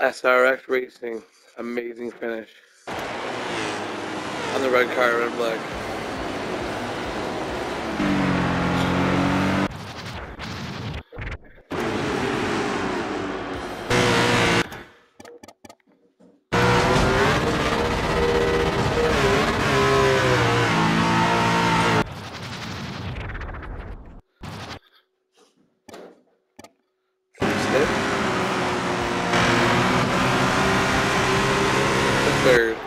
SRX Racing, amazing finish. On the red car, red black. third.